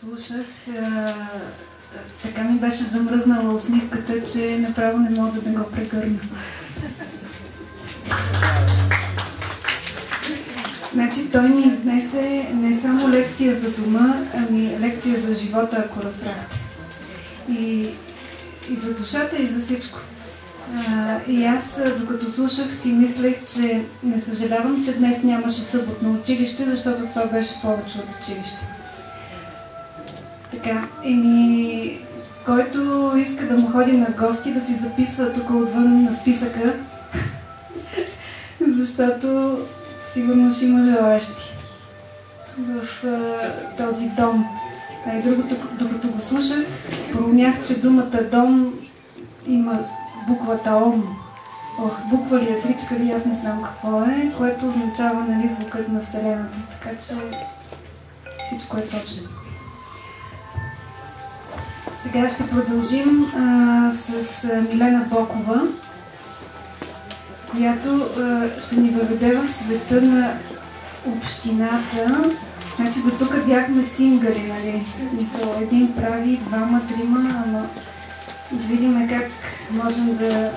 слушах, а, така ми беше замръзнала усмивката, че направо не мога да го прегърна. Значи той ми изнесе не само лекция за дома, ами лекция за живота, ако разбрахте. И, и за душата, и за всичко. А, и аз, докато слушах, си мислех, че не съжалявам, че днес нямаше съботно училище, защото това беше повече от училище. Така, еми, който иска да му ходи на гости, да си записва тук отвън на списъка, защото сигурно ще има желаящи в а, този дом. А и другото, докато го слушах, проумях, че думата дом има буквата ОМ. Ох, буква ли е, сричка ли, аз не знам какво е, което означава нали, звукът на Вселената. Така че всичко е точно. Сега ще продължим а, с Милена Бокова, която а, ще ни въведе в света на общината. Значи до тук бяхме сингари, нали? В смисъл, един прави, двама, трима, ама да видим как можем да,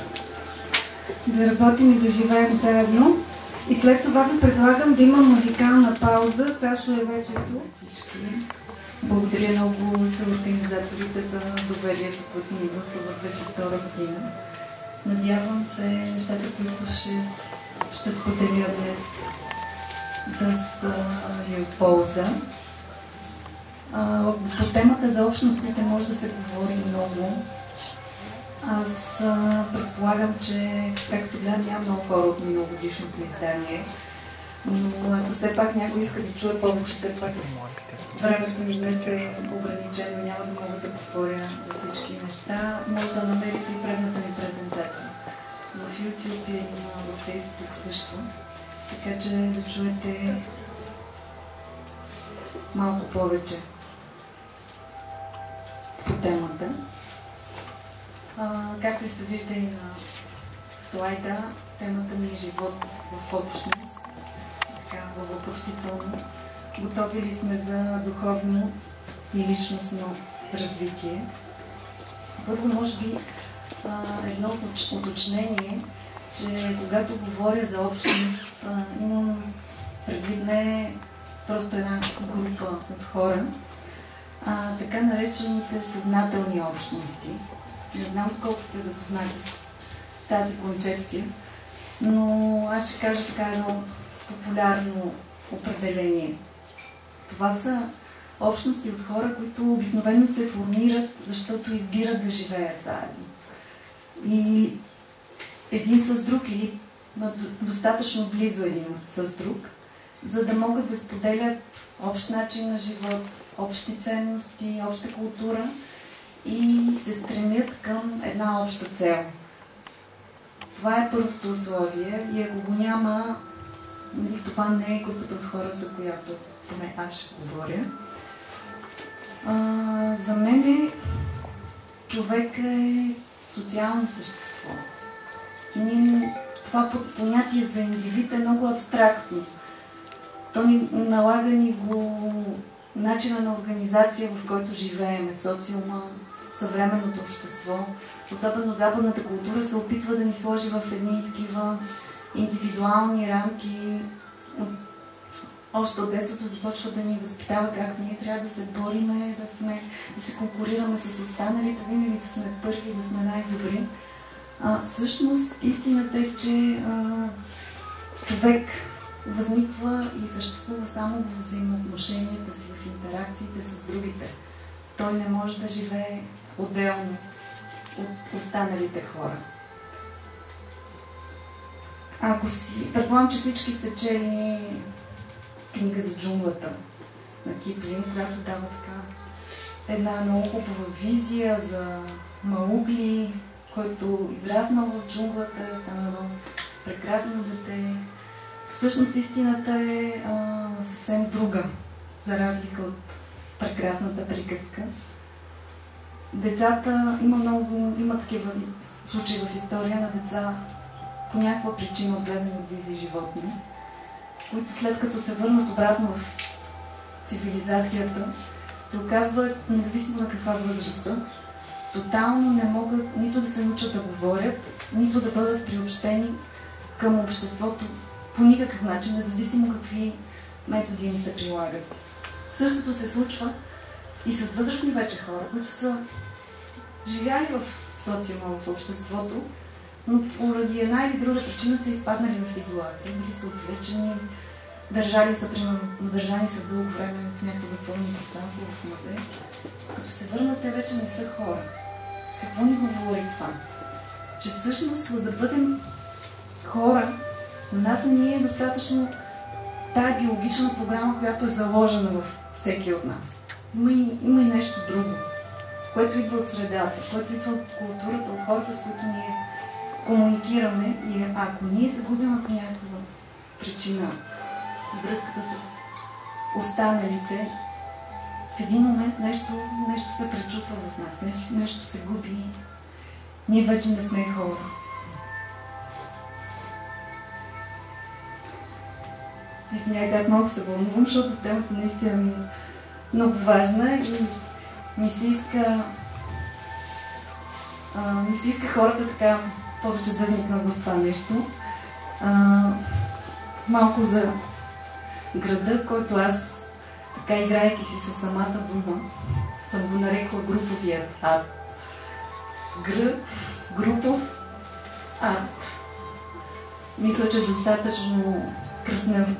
да работим и да живеем заедно. И след това ви предлагам да има музикална пауза. Сашо е вече тук. Всички. Благодаря много за организаторите за доверието, които ми гласуват вече втора година. Надявам се нещата, които ще, ще споделя днес да са ви от полза. А, по темата за общностите може да се говори много. Аз а, предполагам, че, както гледам, няма много хора от миналогодишното издание. Но ако все пак някой иска да чуе повече, все пак времето ми днес е ограничено, няма да мога да говоря за всички неща. Може да намерите и предната ми презентация в YouTube и в Facebook също. Така че да чуете малко повече по темата. А, както и се вижда и на слайда, темата ми е живот в общност, така въпросително. Готови ли сме за духовно и личностно развитие? Първо, може би, едно уточнение, че когато говоря за общност, имам предвид не просто една група от хора, а така наречените съзнателни общности. Не знам колко сте запознати с тази концепция, но аз ще кажа така едно популярно определение. Това са общности от хора, които обикновено се формират, защото избират да живеят заедно. И един с друг или достатъчно близо един с друг, за да могат да споделят общ начин на живот, общи ценности, обща култура и се стремят към една обща цел. Това е първото условие и ако го няма, нали, това не е групата от хора, за която поне аз ще говоря. А, за мен е, човек е социално същество. Ние, това понятие за индивид е много абстрактно. То ни налага ни го начина на организация, в който живеем, социума, съвременното общество. Особено западната култура се опитва да ни сложи в едни такива индивидуални рамки. Още от детството започва да ни възпитава как ние трябва да се бориме, да, сме, да се конкурираме с останалите, винаги да сме първи, да сме най-добри. Всъщност, истината е, че а, човек възниква и съществува само в взаимоотношенията си, в интеракциите с другите. Той не може да живее отделно от останалите хора. Ако си... Предполагам, че всички сте чели книга за джунглата на Киплин, която дава така една много хубава визия за Маугли, който израснал в джунглата, е станал прекрасно дете. Всъщност истината е а, съвсем друга, за разлика от прекрасната приказка. Децата, има много, има такива случаи в история на деца по някаква причина отгледани от диви животни, които след като се върнат обратно в цивилизацията, се оказва, независимо на каква възраст са, тотално не могат нито да се научат да говорят, нито да бъдат приобщени към обществото по никакъв начин, независимо какви методи им се прилагат. Същото се случва и с възрастни вече хора, които са живяли в социума, в обществото, но поради една или друга причина са изпаднали в изолация, били са отвлечени, държали са, примерно, надържани са дълго време в някакво затворено пространство в музей. Като се върнат, те вече не са хора. Какво ни говори това? Че всъщност, за да бъдем хора, на нас не ни е достатъчно тая биологична програма, която е заложена в всеки от нас. Има и, има и нещо друго, което идва от средата, което идва от културата, от хората, с които ние комуникираме и ако ние загубим по някаква причина връзката с останалите, в един момент нещо, нещо се пречупва в нас, нещо, нещо се губи. Ние вече не сме хора. Извинявайте, аз малко се вълнувам, защото темата наистина ми е много важна и ми се иска, а, ми се иска хората така повече да вникнат в това нещо. А, малко за града, който аз, така играйки си със самата дума, съм го нарекла груповият арт. Гр, групов арт. Мисля, че достатъчно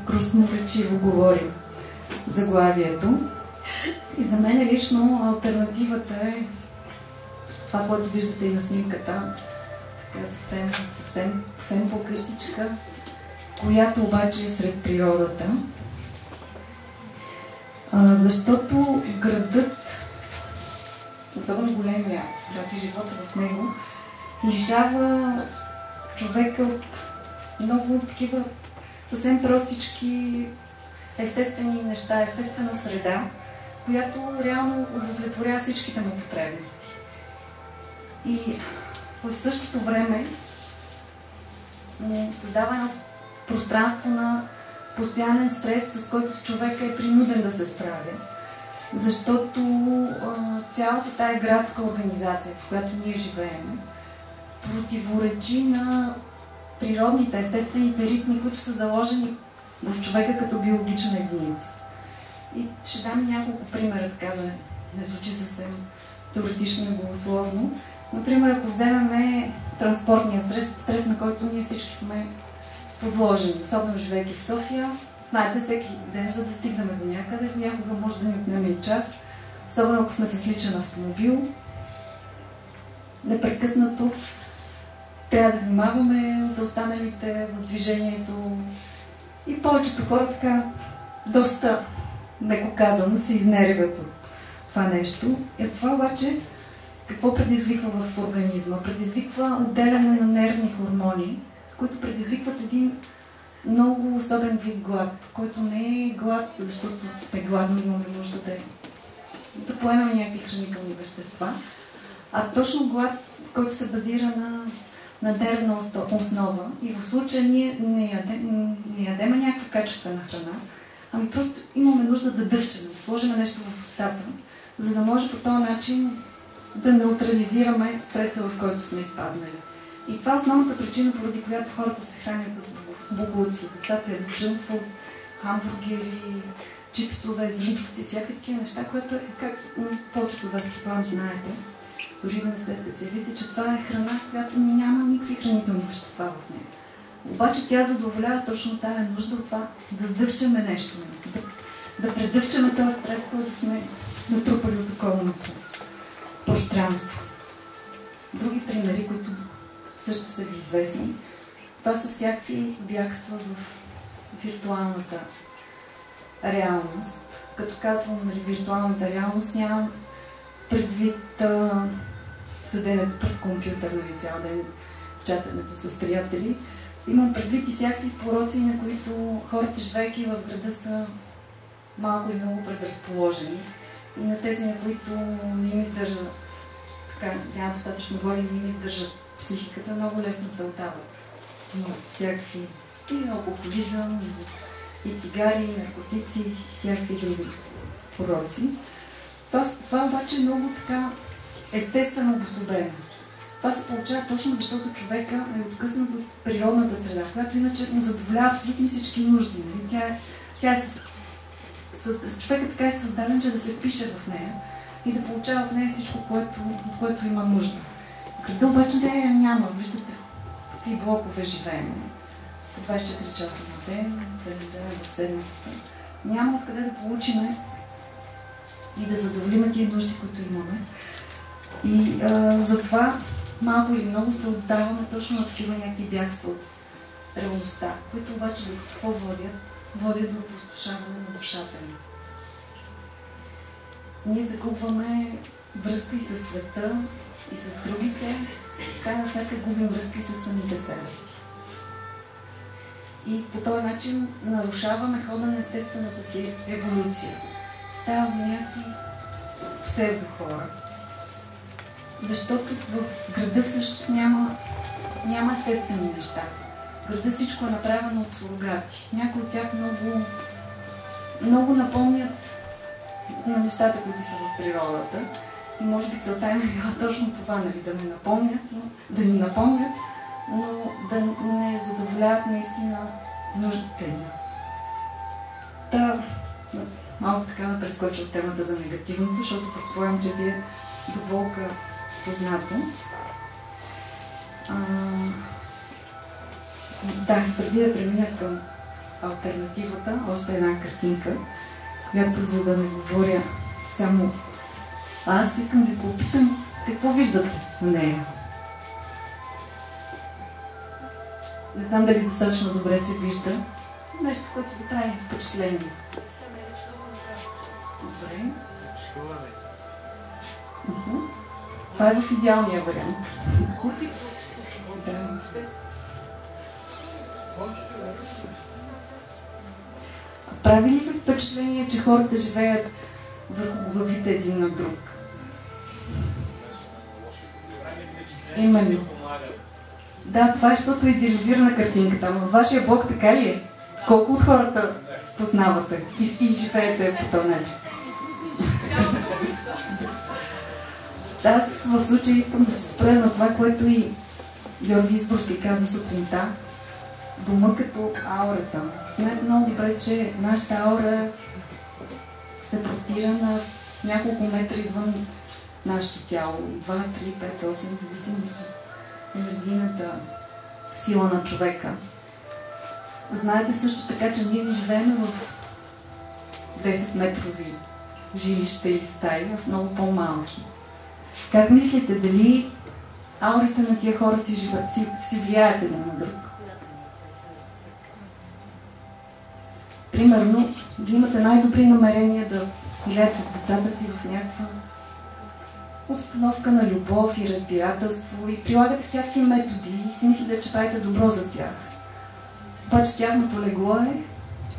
кръсноречиво говорим заглавието. И за мен лично альтернативата е това, което виждате и на снимката, така съвсем, съвсем, съвсем по-къщичка, която обаче е сред природата. Защото градът, особено големия град и живота в него, лишава човека от много такива съвсем простички естествени неща, естествена среда, която реално удовлетворява всичките му потребности. И в същото време му създава едно пространство на постоянен стрес, с който човека е принуден да се справя. Защото а, цялата тая градска организация, в която ние живеем, противоречи на природните, естествените ритми, които са заложени в човека като биологична единица. И ще дам няколко примера, така да не, звучи съвсем теоретично и голословно. Например, ако вземем транспортния стрес, стрес, на който ние всички сме подложени, особено живейки в София, знаете, всеки ден, за да стигнем до някъде, някога може да ни отнеме и час, особено ако сме с личен автомобил. Непрекъснато трябва да внимаваме за останалите в движението. И повечето хора така доста, меко казано, се изнервят от това нещо. И това обаче какво предизвиква в организма? Предизвиква отделяне на нервни хормони, които предизвикват един много особен вид глад, който не е глад, защото сме гладни, имаме нужда да, да поемаме някакви хранителни вещества, а точно глад, който се базира на на нервна основа и в случая ние не ядем, не ядем някаква качествена храна, ами просто имаме нужда да дъвчем, да сложим нещо в устата, за да може по този начин да неутрализираме стреса, в който сме изпаднали. И това е основната причина, поради която хората се хранят с буклуци. Децата ядат джънкфуд, хамбургери, чипсове, зрънчовци, всякакви такива неща, което е, как повечето от вас предполагам знаете, дори да не сте специалисти, че това е храна, която няма никакви хранителни вещества в нея. Обаче тя задоволява точно тая нужда от това да сдъвчаме нещо, да, да предъвчаме този стрес, който сме натрупали от околното пространство. Други примери, които също са ви известни, това са всякакви бягства в виртуалната реалност. Като казвам нали, виртуалната реалност, нямам предвид а, седенето пред компютър, нали, цял ден, чатането с приятели. Имам предвид и всякакви пороци, на които хората, живейки в града, са малко или много предразположени. И на тези, на които не им издържа, така, няма достатъчно воля и не им издържа психиката, много лесно се отдават. Но всякакви и алкохолизъм, и, и цигари, и наркотици, и всякакви други пороци. Това, това обаче е много така естествено обособено. Това се получава точно защото човека е откъснат в природната среда, която иначе му задоволява абсолютно всички нужди. Нали? Тя, е, тя е, с, с, човека така е създаден, че да се впише в нея и да получава от нея всичко, което, от което има нужда. Града обаче нея няма. Виждате, какви блокове живеем. По 24 часа на ден, 7 дена в седмицата. Няма откъде да получиме и да задоволиме тия нужди, които имаме. И а, затова малко или много се отдаваме точно на такива някакви бягства от реалността, които обаче до какво водят? Водят до опустошаване на душата ни. Ние загубваме връзка и с света, и с другите, крайна сметка губим връзка и с самите себе си. И по този начин нарушаваме хода на естествената си еволюция. Ставаме някакви псевдохора. Защото в града всъщност няма, няма естествени неща. В града всичко е направено от сурогати. Някои от тях много, много напомнят на нещата, които са в природата. И може би целта им е била точно това, нали, да ни напомнят, но, да ни напомнят, но да не задоволяват наистина нуждите ни. Да, малко така да прескоча от темата за негативното, защото предполагам, че ви е до болка познато. А, да, преди да премина към альтернативата, още една картинка, която за да не говоря само аз искам да ви попитам какво виждате на нея. Не знам дали достатъчно добре се вижда. Нещо, което ви прави впечатление. Добре. Това е в идеалния вариант. да. Прави ли ви впечатление, че хората живеят върху главите един на друг? Именно. Да, това е, защото идеализирана картинката. Във вашия блог така ли е? Колко от хората познавате и, и живеете по този начин? Аз в случай искам да се спра на това, което и Георги Изборски каза сутринта. Дома като аурата. Знаете много добре, че нашата аура се простира на няколко метра извън нашето тяло. 2, 3, 5, 8, зависимост от енергийната сила на човека. Знаете също така, че ние не живеем в 10 метрови жилища или стаи, в много по-малки. Как мислите, дали аурите на тия хора си, живат, си, си влияят един на друг? Примерно, вие имате най-добри намерения да гледате децата си в някаква обстановка на любов и разбирателство и прилагате всякакви методи и си мислите, че правите добро за тях. Обаче тяхното легло е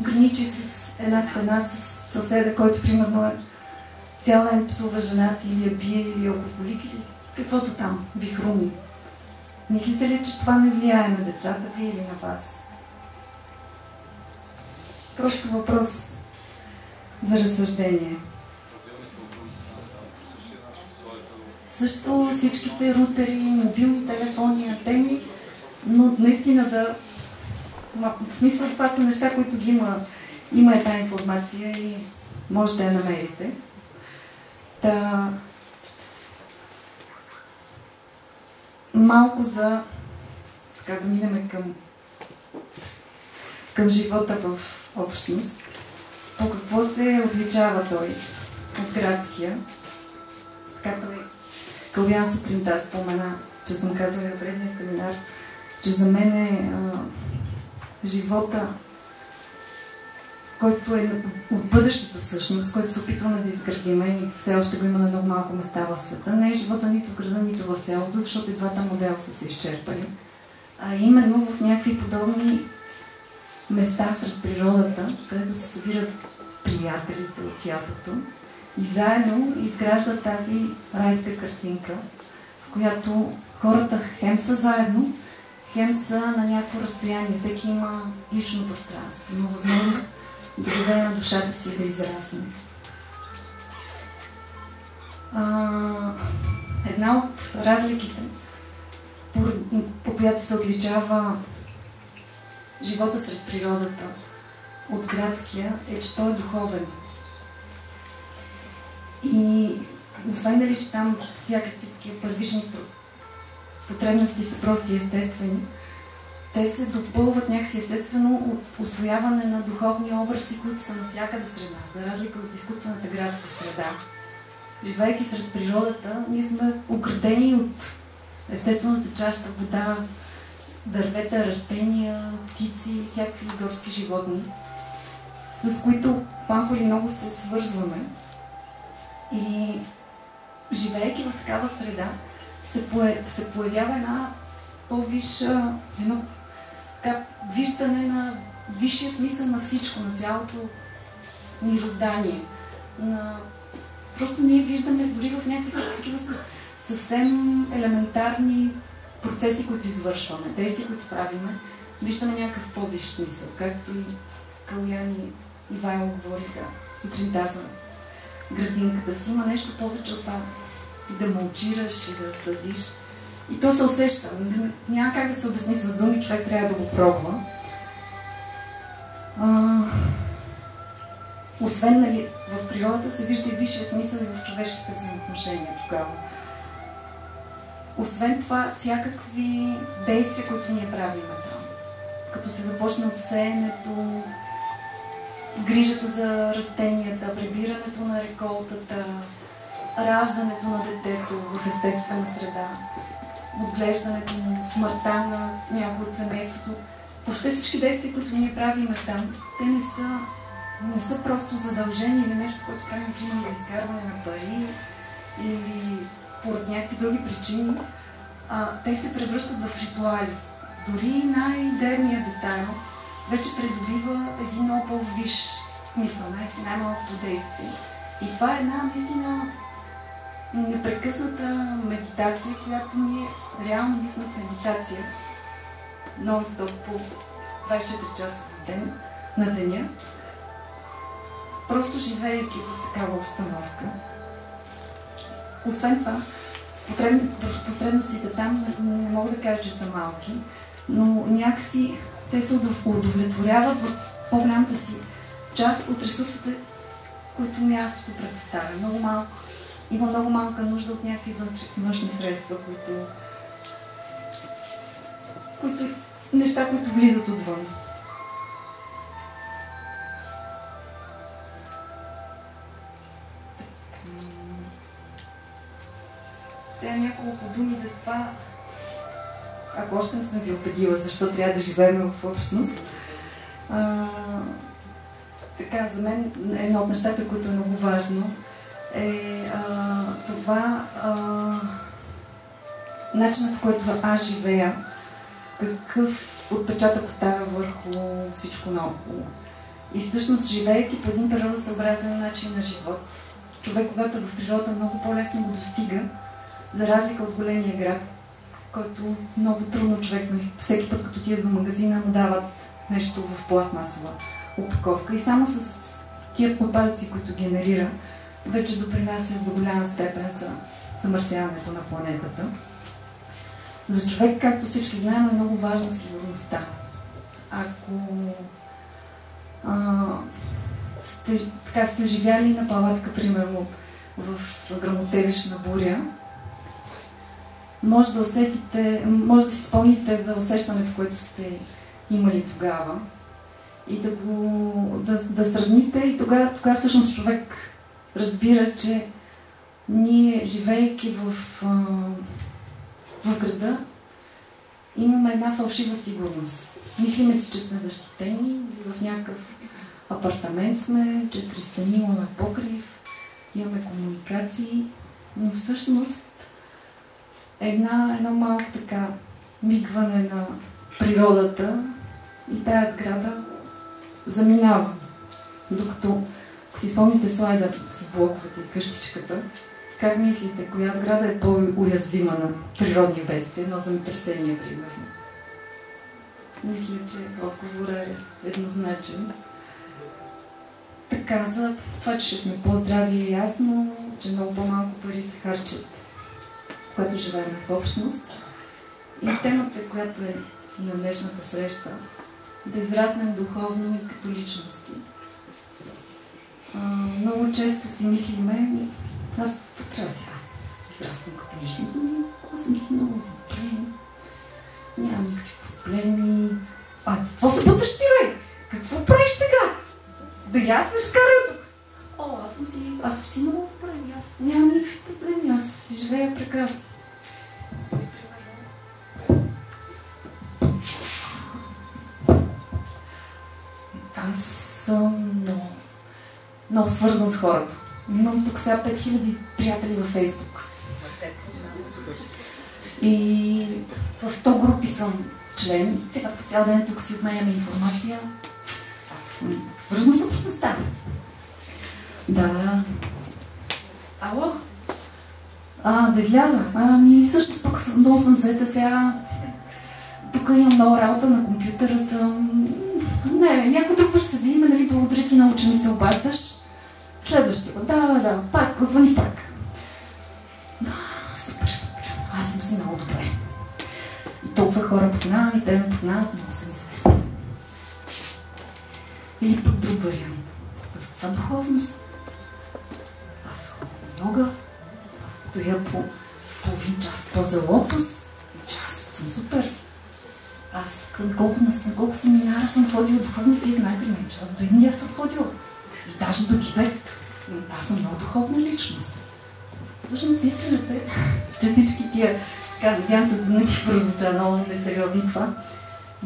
граничи с една стена с съседа, който примерно е цяла ден псува жена си или я бие или алкохолик или каквото там ви хруми. Мислите ли, че това не влияе на децата ви или на вас? Просто въпрос за разсъждение. Също всичките рутери, мобилни телефони, антени, но наистина да... В смисъл това са неща, които ги има, има е тази информация и може да я намерите. Та... Малко за... Така да минем към към живота в общност. По какво се отличава той от градския? Както и Калвян сутринта спомена, че съм казвала в предния семинар, че за мен е а, живота, който е от бъдещето всъщност, който се опитваме да изградиме и все още го има на много малко места в света, не е живота нито в града, нито в селото, защото и двата модела са се изчерпали. А именно в някакви подобни места сред природата, където се събират приятелите от ятото и заедно изграждат тази райска картинка, в която хората хем са заедно, хем са на някакво разстояние. Всеки има лично пространство, има възможност да даде на душата си да израсне. А, една от разликите, по, по която се отличава живота сред природата от градския, е, че той е духовен. И освен нали, че там всякакви такива първични потребности са прости естествени, те се допълват някакси естествено от освояване на духовни образи, които са навсякъде сред нас, за разлика от изкуствената градска среда. Живейки сред природата, ние сме украдени от естествената чаща вода, дървета, растения, птици, всякакви горски животни, с които малко или много се свързваме. И живеейки в такава среда, се, пое, се появява една по-висша, едно така, виждане на висшия смисъл на всичко, на цялото мироздание. На... Просто ние виждаме дори в някакви такива съвсем елементарни процеси, които извършваме, действия, които правиме, виждаме някакъв по-висш смисъл, както и Калян и Ивайло говориха сутринта за градинката си. Има нещо повече от това да мълчираш и да съдиш. И то се усеща. Няма как да се обясни с думи, човек трябва да го пробва. А, освен нали, в природата се вижда и висшия смисъл и в човешките взаимоотношения тогава. Освен това, всякакви действия, които ние правим там, като се започне от сеенето, грижата за растенията, прибирането на реколтата, раждането на детето в естествена среда, отглеждането му, смъртта на някой от семейството. Въобще всички действия, които ние правим там, те не са, не са просто задължения или нещо, което правим, примерно за изкарване на пари или поради някакви други причини, а, те се превръщат в ритуали. Дори най-древният детайл вече придобива един много по-виш смисъл, най- най-малкото действие. И това е една наистина непрекъсната медитация, която ние реално ние сме в медитация нон-стоп по 24 часа в ден, на деня, просто живеейки в такава обстановка. Освен това, потребностите там не мога да кажа, че са малки, но някакси те се удовлетворяват в по-голямата си част от ресурсите, които мястото предоставя. Много малко. Има много малка нужда от някакви външни средства, които, които неща, които влизат отвън. Думи за това, ако още не съм ви убедила защо трябва да живеем в общност. А, така, за мен едно от нещата, които е много важно, е а, това а, начинът, в който аз живея, какъв отпечатък оставя върху всичко наоколо. И всъщност, живеейки по един природосъобразен начин на живот, човек, когато е в природа, много по-лесно го достига, за разлика от големия град, който много трудно човек, нали, всеки път като отиде до магазина, му дават нещо в пластмасова опаковка. И само с тия отпадъци, които генерира, вече допринася до голяма степен за замърсяването на планетата. За човек, както всички знаем, е много важна сигурността. Ако а, сте, така сте живяли на палатка, примерно, в грамотевична буря, може да усетите, може да си спомните за усещането, което сте имали тогава и да го да, да сравните и тогава, тогава всъщност човек разбира, че ние, живеейки в, в града, имаме една фалшива сигурност. Мислиме си, че сме защитени или в някакъв апартамент сме, четири стени имаме покрив, имаме комуникации, но всъщност една, едно малко така мигване на природата и тая сграда заминава. Докато, ако си спомните слайда с блоковете и къщичката, как мислите, коя сграда е по-уязвима на природни бедствия, едно земетресение, примерно? Мисля, че отговорът е еднозначен. Така, за това, че ще сме по-здрави е ясно, че много по-малко пари се харчат, когато живеем в общност. И темата, която е на днешната среща, да израснем духовно и като личности. Много често си мислиме, аз трябва сега израснем като личност, аз съм си много добре, нямам никакви проблеми. А какво се бъдеш ти, бе? Какво правиш сега? Да я аз разкарай тук. О, аз съм си, аз съм си много добре, аз нямам никакви проблеми, аз си живея прекрасно. Аз съм много, много свързан с хората. Имам тук сега 5000 приятели във Фейсбук. И в 100 групи съм член. Сега по цял ден тук си обменяме информация. Аз съм свързана с общността. Да. Ало? А, да изляза. Ами също тук съм, много съм заета сега. Тук имам много работа на компютъра съм. Не, не, някой друг ще се видим, нали, благодаря ти много, че ми се обаждаш. Следващия път. Да, да, да. Пак, звъни пак. Да, супер, супер. Аз съм си много добре. И толкова хора познавам и те ме познават, много съм известна. Или пък друг вариант. За каква духовност? Аз йога, стоя по половин час по-за лотос, час съм супер. Аз тук колко, на, колко семинара съм ходила духовно, вие знаете ли, че аз до Индия съм ходила. И даже до Тибет. Аз съм много духовна личност. Всъщност истината е, че всички тия, така, надявам се да не ги прозвуча много несериозно това,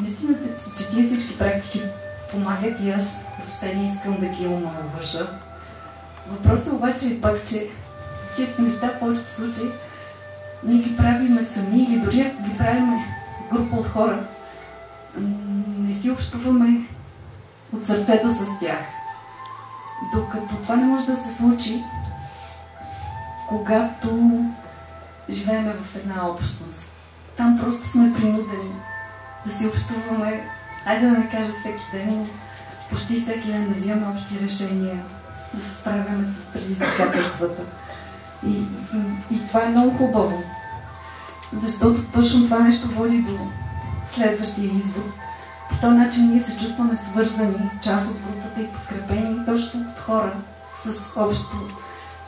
Истината е, че тия всички практики помагат и аз въобще не искам да ги омалвържа. Въпросът обаче е пак, че тия неща в повечето случаи ние ги правиме сами или дори ако ги правиме група от хора, не си общуваме от сърцето с тях. Докато това не може да се случи, когато живееме в една общност. Там просто сме принудени да си общуваме, айде да не кажа всеки ден, почти всеки ден да взимаме общи решения, да се справяме с предизвикателствата. И, и това е много хубаво. Защото точно това нещо води до следващия извод. По този начин ние се чувстваме свързани, част от групата и подкрепени точно от хора с общо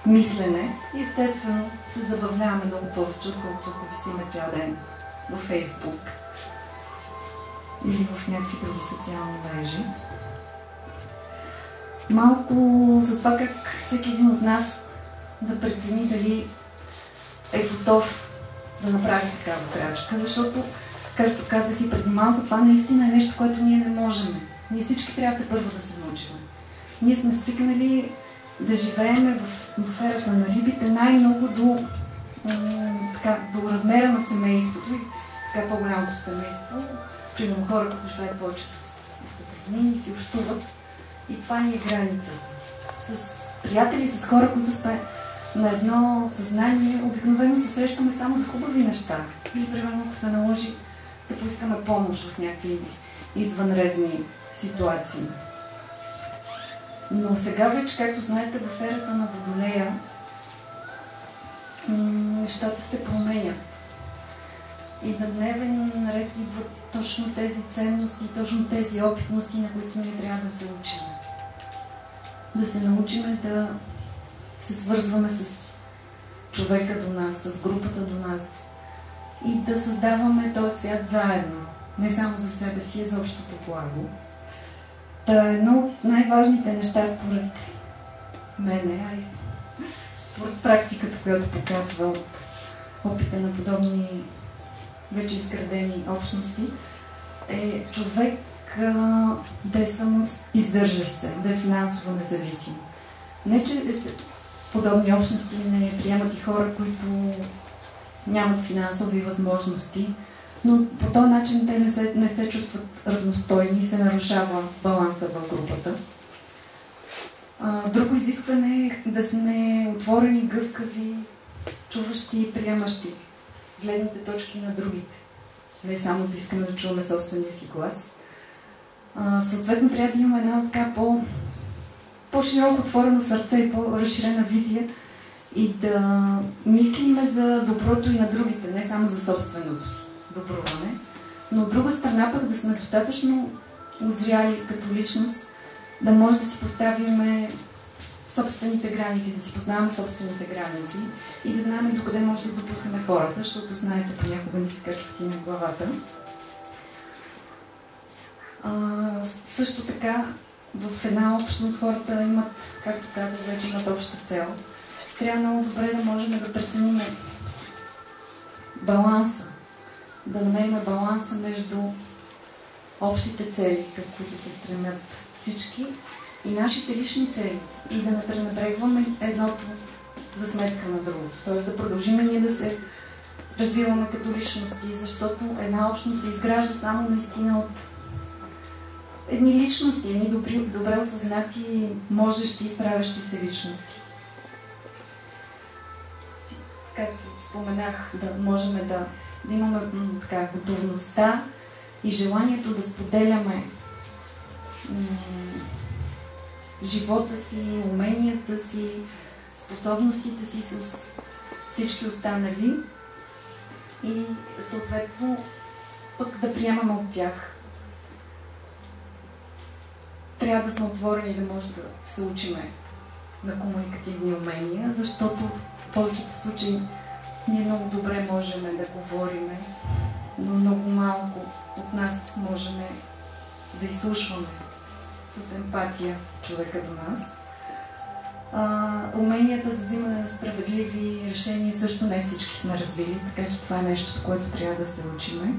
мислене. И естествено се забавляваме много повече, отколкото ако висиме цял ден във Фейсбук или в някакви други социални мрежи. Малко за това как всеки един от нас да прецени дали е готов да направи такава крачка, защото, както казах и преди малко, това наистина е нещо, което ние не можем. Ние всички трябва да първо да се научим. Ние сме свикнали да живееме в, в ерата на рибите най-много до, до размера на семейството и така по-голямото семейство. Примерно хора, които живеят повече с роднини и си общуват. И това ни е граница. С приятели, с хора, които сме на едно съзнание, обикновено се срещаме само за хубави неща. Или, примерно, ако се наложи да поискаме помощ в някакви извънредни ситуации. Но сега вече, както знаете, в ерата на Водолея нещата се променят. И на дневен наред идват точно тези ценности, точно тези опитности, на които ние трябва да се учим. Да се научиме да се свързваме с човека до нас, с групата до нас и да създаваме този свят заедно. Не само за себе си, а за общото благо. Та едно от най-важните неща според мене, а и според практиката, която показва от опита на подобни вече изградени общности, е човек да е само издържащ се, да е финансово независим. Не, че подобни общности не приемат и хора, които нямат финансови възможности, но по този начин те не се, не се чувстват равностойни и се нарушава баланса в групата. Друго изискване е да сме отворени, гъвкави, чуващи и приемащи гледните точки на другите. Не само да искаме да чуваме собствения си глас. Съответно, трябва да имаме една така по, по-широко отворено сърце и по-разширена визия и да мислиме за доброто и на другите, не само за собственото си добруване, но от друга страна пък да сме достатъчно озряли като личност, да може да си поставиме собствените граници, да си познаваме собствените граници и да знаем докъде може да допускаме хората, защото знаете, понякога ни се качват и на главата. А, също така, в една общност хората имат, както казах, вече имат обща цел. Трябва много добре да можем да преценим баланса, да намерим баланса между общите цели, към които се стремят всички, и нашите лични цели. И да не пренебрегваме едното за сметка на другото. Тоест да продължим ние да се развиваме като личности, защото една общност се изгражда само наистина от едни личности, едни добри, добре осъзнати, можещи и справящи се личности. Както споменах, да можем да, да имаме така, готовността и желанието да споделяме живота си, уменията си, способностите си с всички останали и съответно пък да приемаме от тях. Трябва да сме отворени да може да се учиме на комуникативни умения, защото в повечето случаи ние много добре можем да говорим, но много малко от нас можем да изслушваме с емпатия човека до нас. А, уменията за взимане на справедливи решения също не всички сме развили, така че това е нещо, което трябва да се учиме.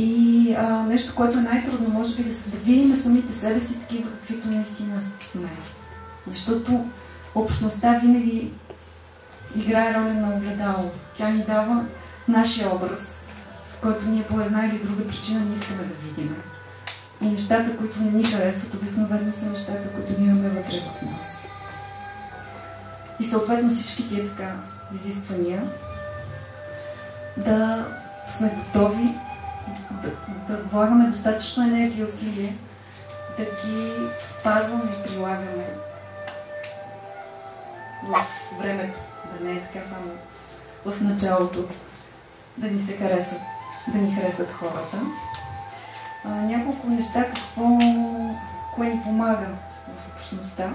И а, нещо, което е най-трудно, може би, да, да видим самите себе си такива, каквито наистина сме. Защото общността винаги играе роля на огледало. Тя ни дава нашия образ, който ние по една или друга причина не искаме да видим. И нещата, които не ни харесват, обикновено са нещата, които ние имаме вътре в нас. И съответно всички тия така изисквания да сме готови да, влагаме достатъчно енергия и усилие да ги спазваме и прилагаме в времето, да не е така само в началото, да ни се харесат, да ни харесат хората. А, няколко неща, какво, кое ни помага в общността.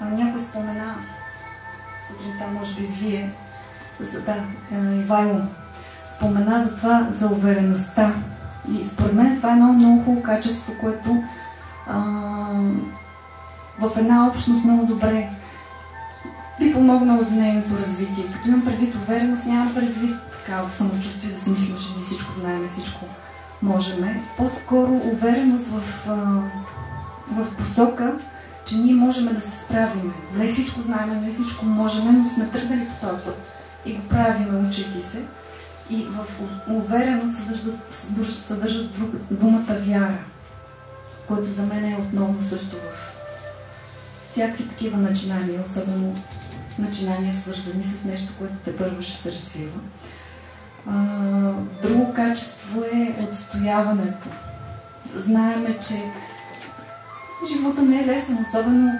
А, някой спомена, сутринта, може би вие, да, Ивайло, спомена за това, за увереността. И според мен това е едно много хубаво качество, което а, в една общност много добре би помогнало за нейното развитие. Като имам предвид увереност, нямам предвид такава самочувствие да си мислим, че ние всичко знаем, всичко можеме. По-скоро увереност в, в посока, че ние можем да се справим. Не всичко знаем, не всичко можем, но сме тръгнали по този път и го правим, учейки се. И в увереност съдържат, съдържат думата вяра, което за мен е основно също в всякакви такива начинания, особено начинания свързани с нещо, което те първо ще се развива. А, друго качество е отстояването. Знаеме, че живота не е лесен, особено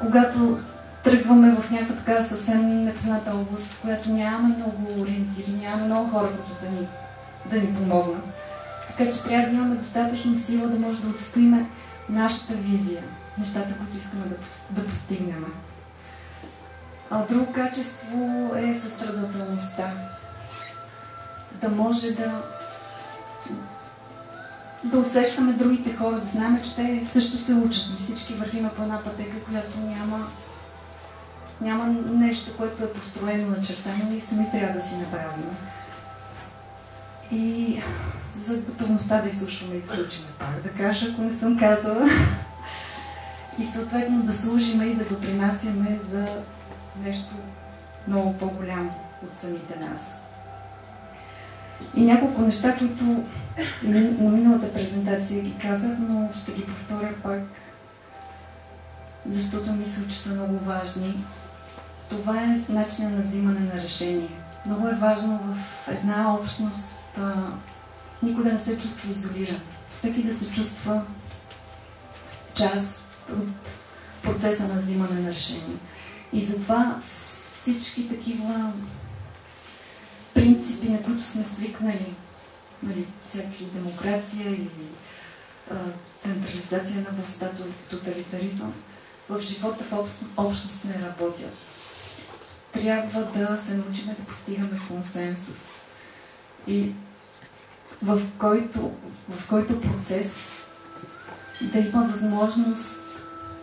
когато тръгваме в някаква така съвсем непозната област, в която нямаме много ориентири, нямаме много хора, които да ни, да ни помогнат. Така че трябва да имаме достатъчно сила да може да отстоиме нашата визия, нещата, които искаме да, да постигнем. А друго качество е състрадателността да може да да усещаме другите хора, да знаем, че те също се учат. И всички вървиме по една пътека, която няма, няма нещо, което е построено, начертано, ние сами трябва да си направим. И за готовността да изслушваме и да се учиме пак, да кажа, ако не съм казала. И съответно да служиме и да допринасяме за нещо много по-голямо от самите нас. И няколко неща, които на миналата презентация ги казах, но ще ги повторя пак, защото мисля, че са много важни. Това е начинът на взимане на решение. Много е важно в една общност да никой да не се чувства изолиран. Всеки да се чувства част от процеса на взимане на решения. И затова всички такива принципи, на които сме свикнали, нали, всяки демокрация или а, централизация на властта, тоталитаризъм, в живота в общност не работят. Трябва да се научим да постигаме консенсус. И в който, в който процес да има възможност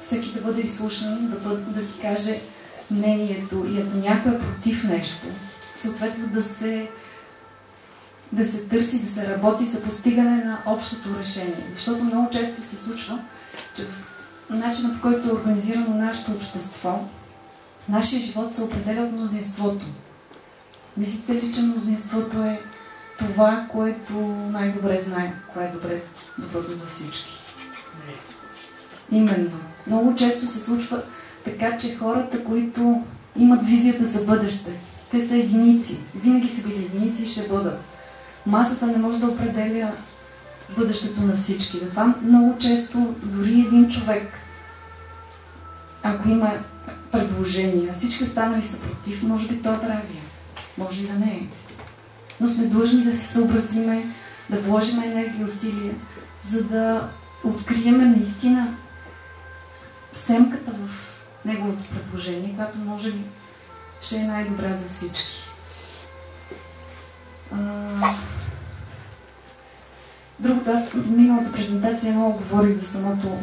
всеки да бъде изслушан, да, бъде, да си каже мнението и ако някой е против нещо, съответно да се, да се търси, да се работи за постигане на общото решение. Защото много често се случва, че начинът по който е организирано нашето общество, нашия живот се определя от мнозинството. Мислите ли, че мнозинството е това, което най-добре знае, кое е добре, доброто за всички? Именно. Много често се случва така, че хората, които имат визията за бъдеще, те са единици. Винаги са били единици и ще бъдат. Масата не може да определя бъдещето на всички. Затова много често дори един човек, ако има предложения, всички останали са против, може би той е. Може и да не е. Но сме длъжни да се съобразиме, да вложим енергия и усилия, за да откриеме наистина семката в неговото предложение, която може би ще е най-добра за всички. Другото, аз миналата презентация много говорих за самото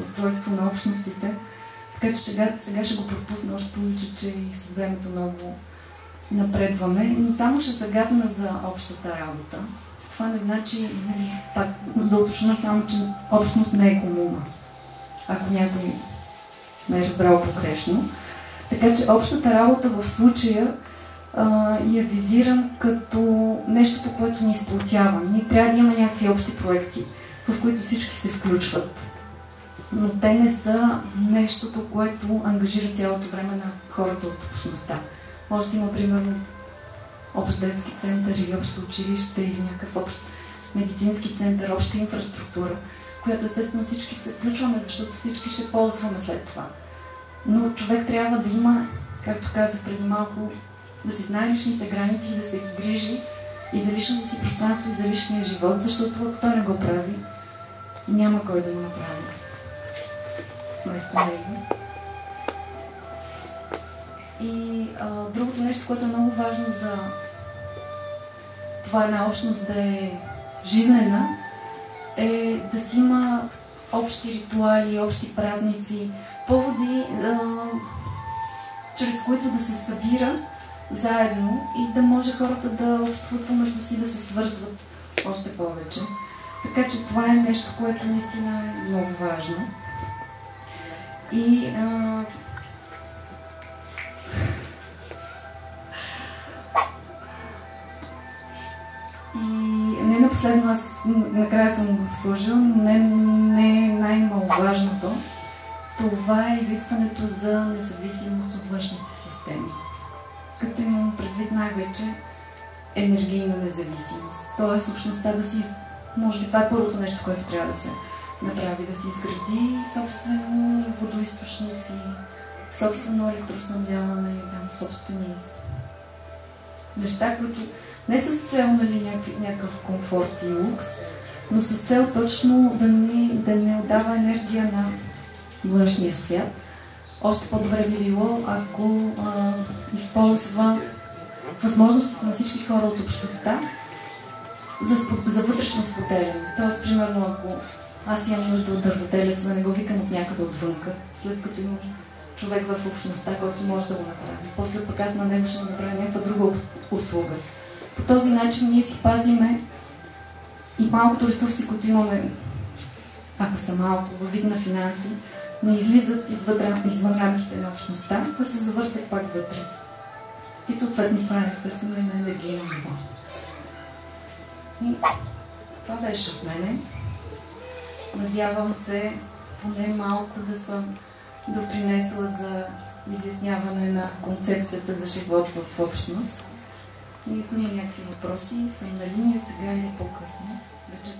устройство на общностите, така че сега, сега ще го пропусна, още получа, че и с времето много напредваме, но само ще загадна за общата работа. Това не значи, нали, пак да уточна само, че общност не е комуна. Ако някой ме е разбрал погрешно. Така че общата работа в случая а, я визирам като нещо, по което ни сплотява. Ние трябва да имаме някакви общи проекти, в които всички се включват. Но те не са нещото, което ангажира цялото време на хората от общността. Може да има, примерно, общ детски център или общо училище или някакъв общ медицински център, обща инфраструктура, която естествено всички се включваме, защото всички ще ползваме след това. Но човек трябва да има, както казах преди малко, да си знае личните граници и да се грижи и за личното си пространство и за личния живот, защото ако той не го прави, няма кой да го направи вместо. И а, другото нещо, което е много важно за това една общност да е жизнена, е да си има общи ритуали, общи празници, поводи, а, чрез които да се събира заедно и да може хората да общуват помежду си, да се свързват още повече. Така че това е нещо, което наистина е много важно. И а, И не на последно, аз накрая съм го служил, не, не е най-маловажното. Това е изискването за независимост от външните системи. Като имам предвид най-вече енергийна независимост. Тоест, общността да си... Може би това е първото нещо, което трябва да се направи. Да си изгради собствени водоисточници, собствено електроснабдяване, там, собствени неща, които не с цел нали, някакъв комфорт и лукс, но с цел точно да не, да не отдава енергия на външния свят. Още по-добре би било, ако а, използва възможностите на всички хора от общността за, за вътрешно споделяне. Тоест, примерно, ако аз имам нужда от дърводелец, да не го викам от някъде отвънка, след като имам човек в общността, който може да го направи. После пък аз на него ще направя някаква друга услуга. По този начин ние си пазиме и малкото ресурси, които имаме, ако са малко, във вид на финанси, не излизат извън, извън рамките на общността, да се завъртат пак вътре. И съответно това е естествено и на енергийно ниво. И това беше от мене. Надявам се поне малко да съм допринесла за изясняване на концепцията за живот в общност. Ако има някакви въпроси, съм на линия сега или по-късно. Вече